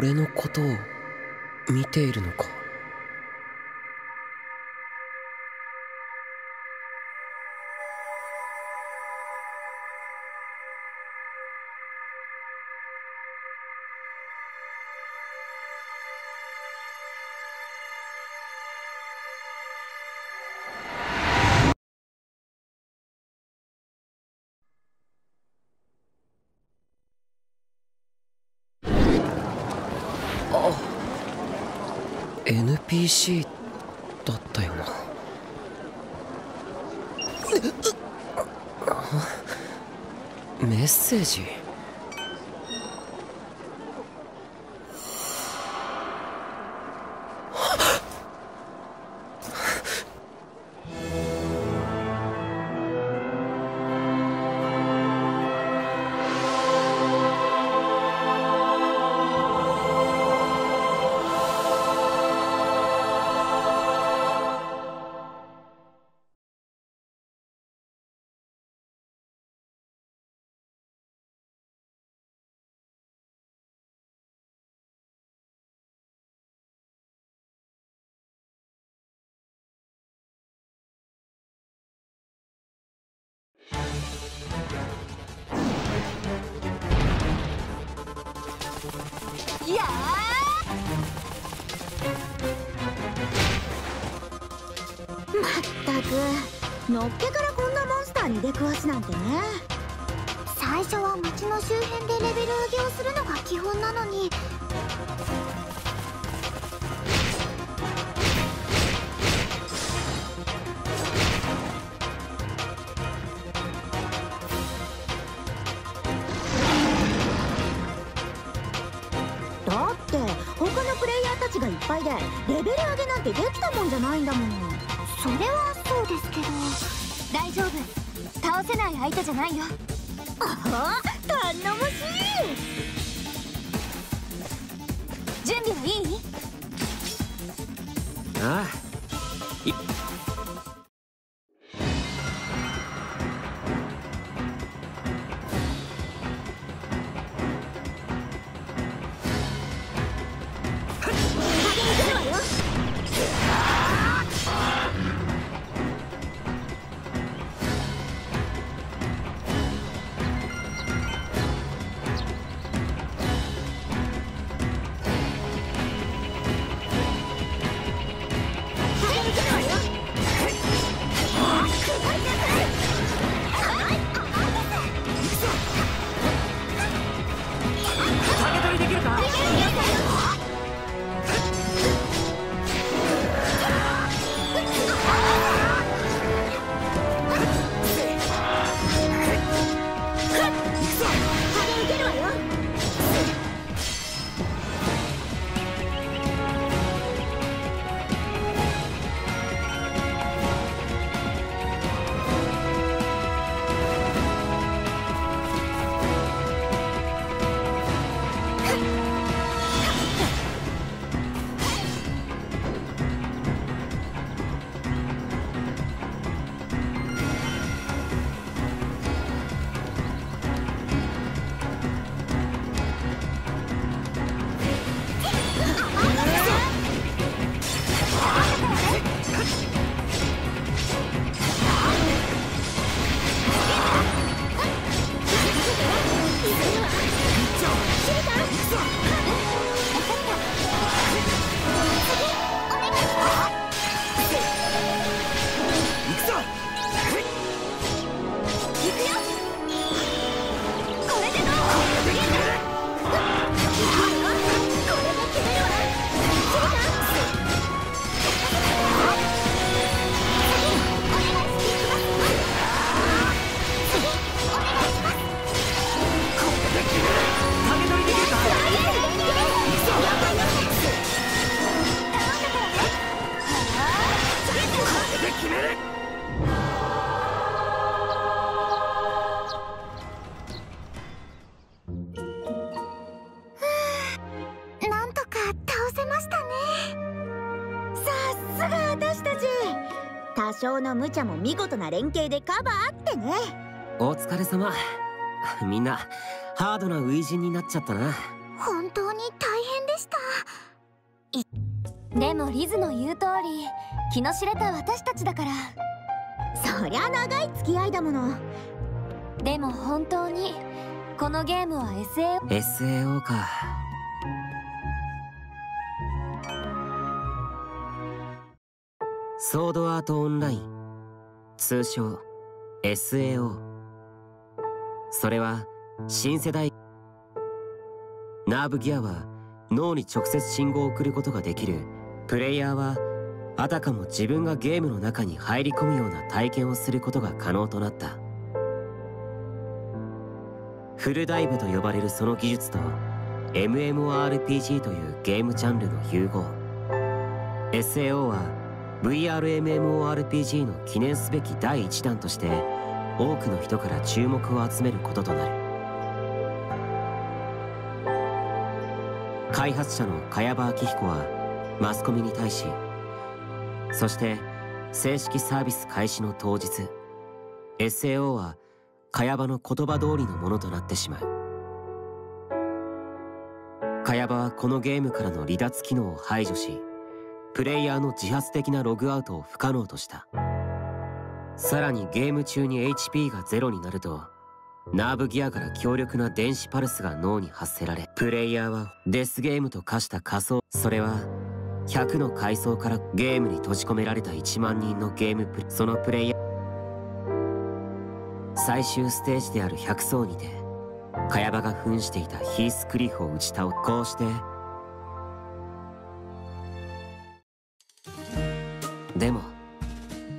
俺のことを見ているのか？NPC だったよな。メッセージ？くのっけからこんなモンスターに出くわすなんてね。最初は街の周辺でレベル上げをするのが基本なのにたちがいっぱいでレベル上げなんてできたもんじゃないんだもん。それはそうですけど。大丈夫。倒せない相手じゃないよ。ああ頼もしい準備はいい？ああ少の無茶も見事な連携でカバーってね。お疲れ様。みんなハードな初陣になっちゃったな。本当に大変でした。でもリズの言う通り気の知れた私たちだから。そりゃ長い付き合いだもの。でも本当にこのゲームは SAO SAO か。ソードアートオンライン通称 SAO それは新世代。ナーブギアは脳に直接信号を送ることができる。プレイヤーはあたかも自分がゲームの中に入り込むような体験をすることが可能となった。フルダイブと呼ばれるその技術と MMORPG というゲームジャンルの融合。SAO は VRMMORPG の記念すべき第1弾として多くの人から注目を集めることとなる。開発者の茅場明彦はマスコミに対しそして正式サービス開始の当日 SAO は茅場の言葉通りのものとなってしまう。茅場はこのゲームからの離脱機能を排除しプレイヤーの自発的なログアウトを不可能とした。さらにゲーム中に HP がゼロになるとナーブギアから強力な電子パルスが脳に発せられプレイヤーはデスゲームと化した仮想それは100の階層からゲームに閉じ込められた1万人のゲームプレそのプレイヤー最終ステージである100層にて茅場が扮していたヒースクリフを打ち倒。こうしてでも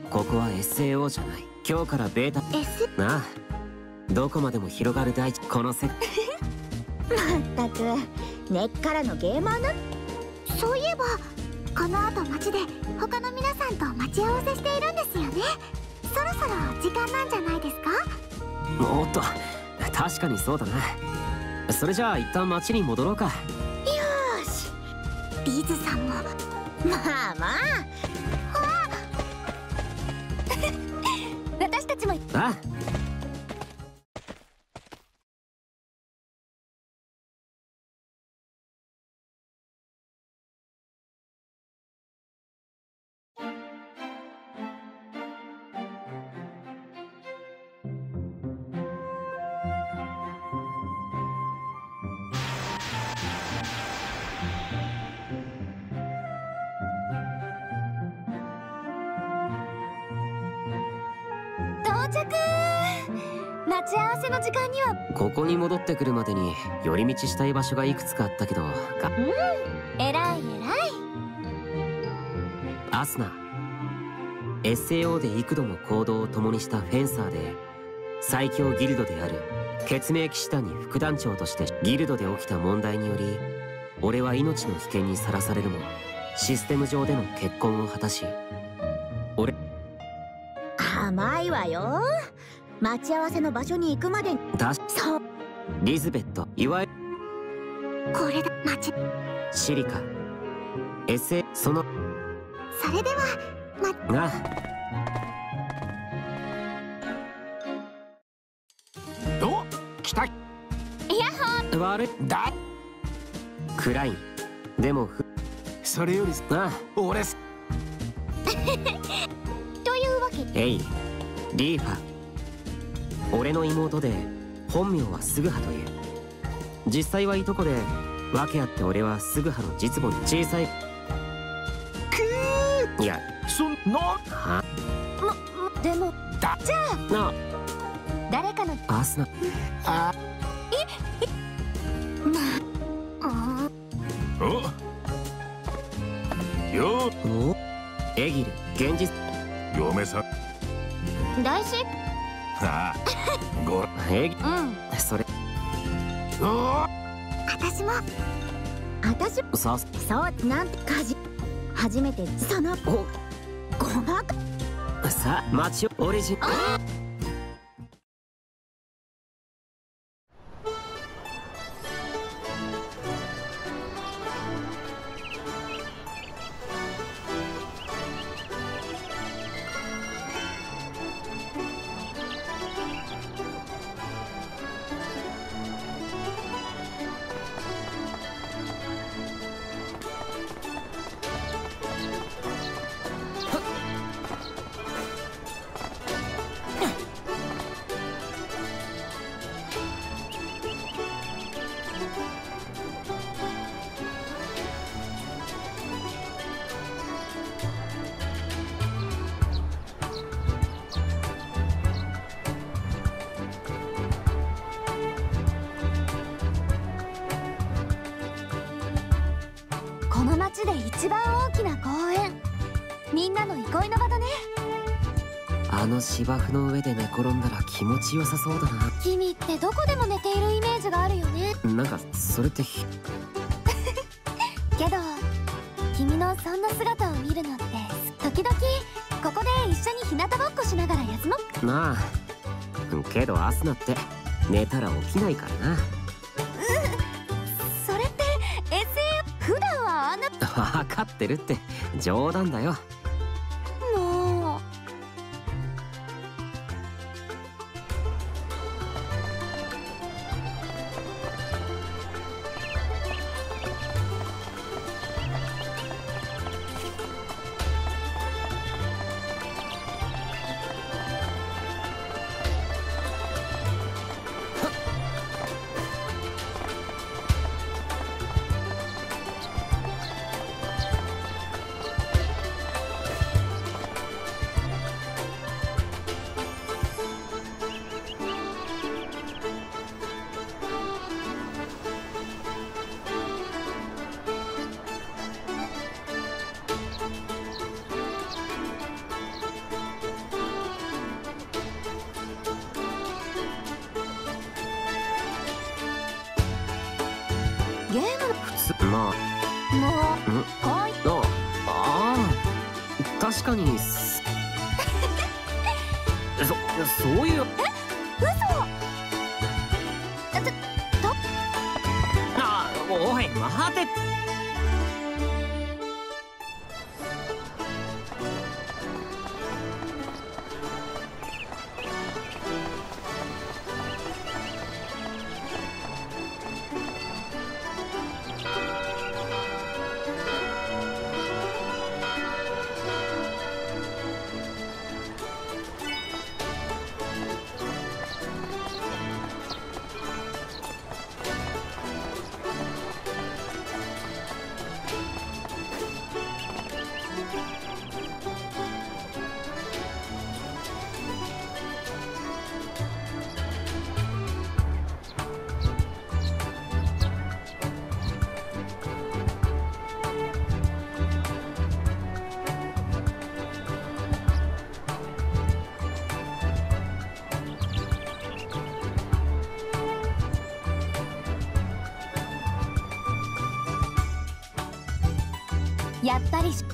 ここは SAO じゃない。今日からベータ。S なあ。どこまでも広がる大地。このせまったく根っからのゲーマーな。そういえばこの後街で他の皆さんと待ち合わせしているんですよね。そろそろ時間なんじゃないですか？おっと。確かにそうだな。それじゃあ一旦街に戻ろうか。よーし。リズさんも。まあまあ私着。待ち合わせの時間には。ここに戻ってくるまでに寄り道したい場所がいくつかあったけどが偉い偉い。アスナ SAO で幾度も行動を共にしたフェンサーで最強ギルドである血明騎士団に副団長としてギルドで起きた問題により俺は命の危険にさらされるもシステム上での結婚を果たし俺甘いわよ。待ち合わせの場所に行くまでに。だし。そう。リズベット。いわゆる。これだ。待ち。シリカ。SA その。それではまがお来た悪い。だ。暗い。でもふ。それよりあ俺 というわけで。エイリーファ。俺の妹で本名はスグハという。実際はいとこで訳あって俺はスグハの実母に小さい。いや。そんな？はでもな誰かの。アスナああ。お。よ。お。エギル現実嫁さん。ー大事ああごエギうん。それ。お私も。私さそう。なんて家事初めてそのお。ごまか。さあ街をオリジン芝生の上で寝転んだら気持ちよさそうだな。君ってどこでも寝ているイメージがあるよね。なんかそれってひ けど君のそんな姿を見るのって時々ここで一緒に日向ぼっこしながら休もう。なあけどアスナって寝たら起きないからな。それって SF 普段はあんな 分かってるって冗談だよもういあああ確かに。す そそういう。あおい待て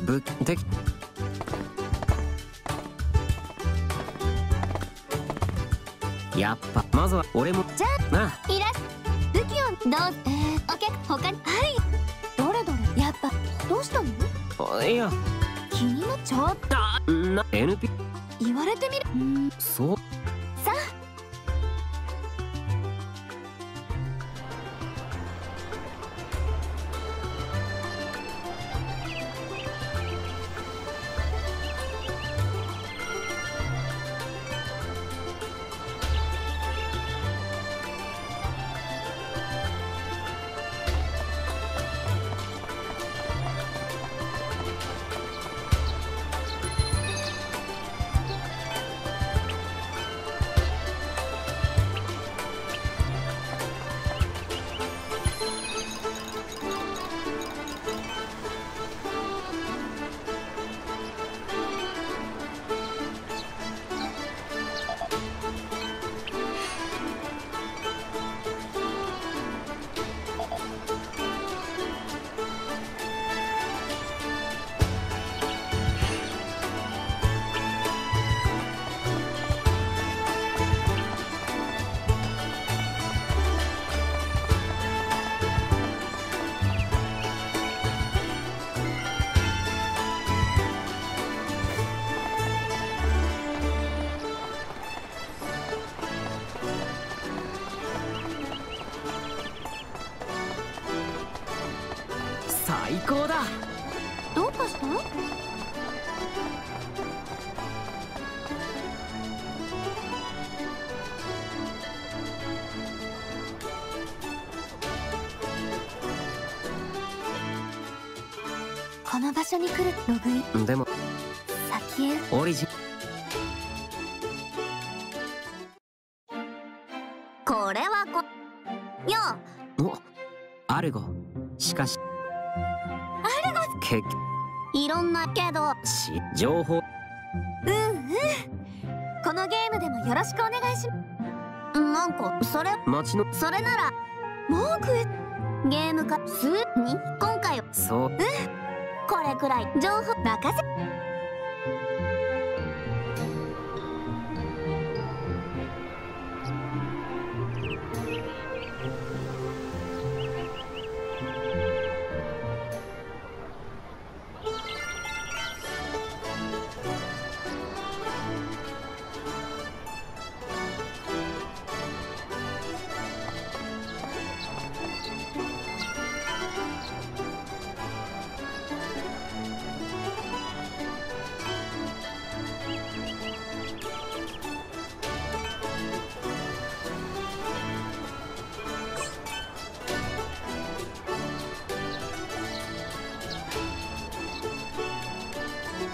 っぱりしぶできやっぱまずは俺も。じゃなあ。いらっ。ルキオンどう？えー、お客他に？はい。どれどれ？やっぱどうしたの？あいや。君もちょっとあな NP 言われてみる。うんそう最高だ。どうかした？この場所に来るログインでも先へ。オリジ情報。うんうん。このゲームでもよろしくお願いしなんかそれ？町の。それなら文句？ゲーム化す？に？今回は。そう。これくらい。情報。任せ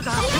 るか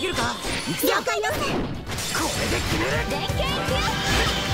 できるか？了解よ。これで決める。連携